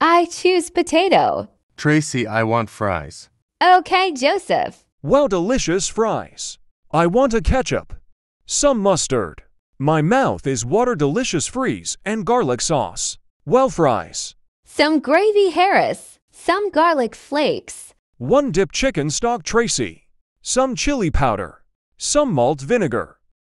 I choose potato. Tracy, I want fries. Okay, Joseph. Well, delicious fries. I want a ketchup. Some mustard. My mouth is water delicious fries and garlic sauce. Well, fries. Some gravy Harris. Some garlic flakes. One dip chicken stock Tracy. Some chili powder. Some malt vinegar.